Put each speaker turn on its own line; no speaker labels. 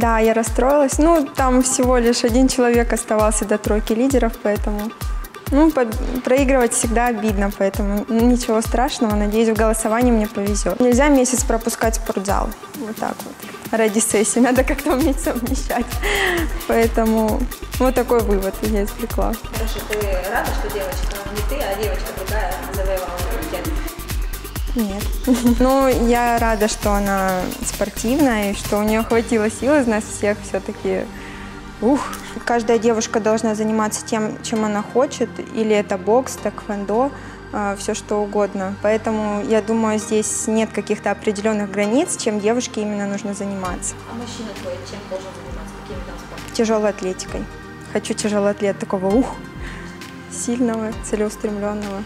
Да, я расстроилась. Ну, там всего лишь один человек оставался до тройки лидеров, поэтому... Ну, по- проигрывать всегда обидно, поэтому ничего страшного. Надеюсь, в голосовании мне повезет. Нельзя месяц пропускать спортзал. Вот так вот. Ради сессии. Надо как-то уметь совмещать. Поэтому вот такой вывод я извлекла.
Хорошо, ты рада, что девочка не ты, а девочка другая завоевала?
Нет. Ну, я рада, что она спортивная, и что у нее хватило сил из нас всех все-таки. Ух. Каждая девушка должна заниматься тем, чем она хочет, или это бокс, тэквондо, все что угодно. Поэтому, я думаю, здесь нет каких-то определенных границ, чем девушке именно нужно заниматься.
А мужчина твой чем должен заниматься? Каким видом спорта?
Тяжелой атлетикой. Хочу тяжелый атлет такого, ух, сильного, целеустремленного.